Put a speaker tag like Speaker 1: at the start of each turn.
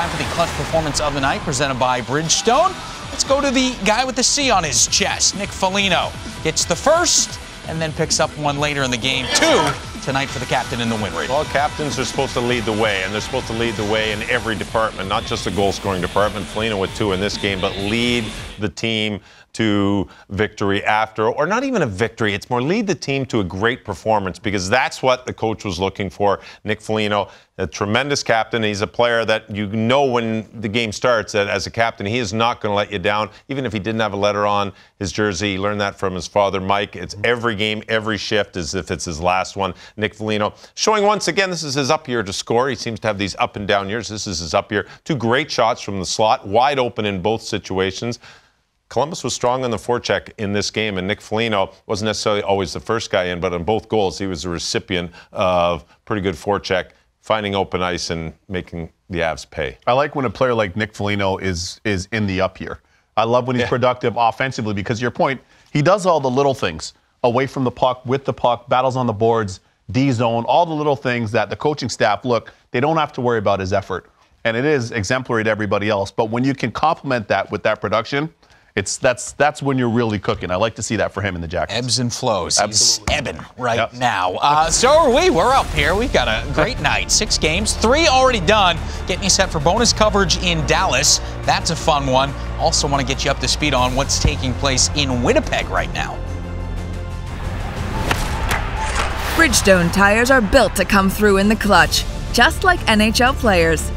Speaker 1: Time for the clutch performance of the night presented by Bridgestone. Let's go to the guy with the C on his chest. Nick Foligno gets the first and then picks up one later in the game. Two tonight for the captain in the win rate.
Speaker 2: Well, captains are supposed to lead the way, and they're supposed to lead the way in every department, not just the goal scoring department. Foligno with two in this game, but lead the team to victory after, or not even a victory. It's more lead the team to a great performance because that's what the coach was looking for. Nick Foligno, a tremendous captain. He's a player that you know when the game starts that as a captain, he is not going to let you down. Even if he didn't have a letter on his jersey, he learned that from his father, Mike. It's every game, every shift as if it's his last one. Nick Foligno showing once again this is his up year to score. He seems to have these up and down years. This is his up year. Two great shots from the slot, wide open in both situations. Columbus was strong on the forecheck in this game, and Nick Foligno wasn't necessarily always the first guy in, but on both goals, he was the recipient of pretty good forecheck, finding open ice and making the Avs pay.
Speaker 3: I like when a player like Nick Foligno is is in the up here. I love when he's yeah. productive offensively because your point, he does all the little things away from the puck, with the puck, battles on the boards, D zone, all the little things that the coaching staff look, they don't have to worry about his effort. And it is exemplary to everybody else. But when you can complement that with that production, it's that's that's when you're really cooking. I like to see that for him in the Jackets.
Speaker 1: Ebbs and flows. Absolutely. He's ebbing right yep. now. Uh, so are we. We're up here. We've got a great night. Six games, three already done. Getting you set for bonus coverage in Dallas. That's a fun one. Also want to get you up to speed on what's taking place in Winnipeg right now.
Speaker 4: Bridgestone tires are built to come through in the clutch, just like NHL players.